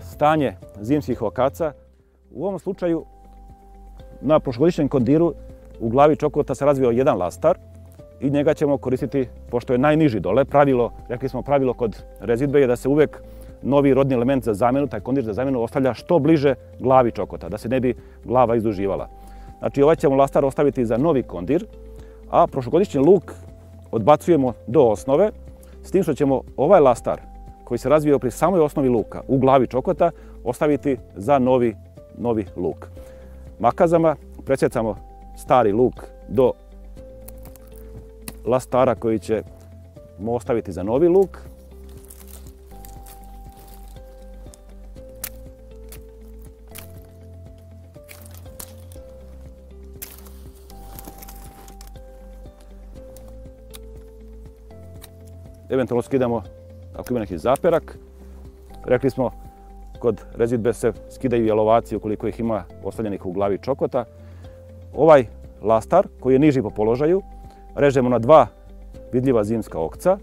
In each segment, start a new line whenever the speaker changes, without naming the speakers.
stanje zimskih okaca. U ovom slučaju na prošlogodišnjem kondiru u glavi čokota se razvio jedan lastar i njega ćemo koristiti pošto je najniži dole. Pravilo, rekli smo pravilo kod rezidbe je da se uvek novi rodni element za zamenu, taj kondir za zamenu ostavlja što bliže glavi čokota, da se ne bi glava izduživala. Znači ovaj ćemo lastar ostaviti za novi kondir, a prošlogodišnji luk odbacujemo do osnove, s tim što ćemo ovaj lastar koji se razvio pri samoj osnovi luka u glavi čokota ostaviti za novi, novi luk. Makazama presjecamo stari luk do lastara koji ćemo ostaviti za novi luk. Eventualno skidamo ako ima neki zaperak. Rekli smo, kod rezidbe se skidaju jelovaci ukoliko ih ima ostavljenih u glavi čokota. Ovaj lastar, koji je niži po položaju, režemo na dva vidljiva zimska okca.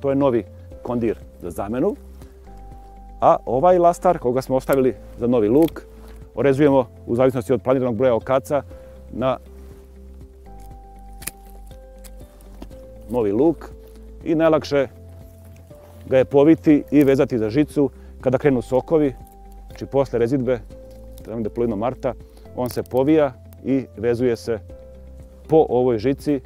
To je novi kondir za zamenu. A ovaj lastar, koga smo ostavili za novi luk, orezujemo u zavisnosti od planiranog broja okaca na novi luk i najlakše ga je poviti i vezati za žicu kada krenu sokovi, znači posle rezidbe, tamo polovinom marta, on se povija i vezuje se po ovoj žici,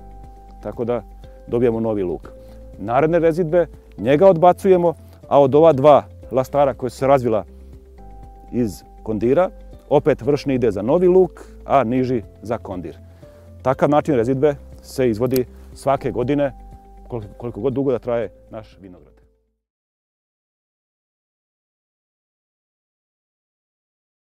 tako da dobijemo novi luk. Naredne rezidbe, njega odbacujemo, a od ova dva lastara koje su se razvila iz kondira, opet vršni ide za novi luk, a niži za kondir. Takav način rezidbe se izvodi svake godine koliko god dugo da traje naš vinograd.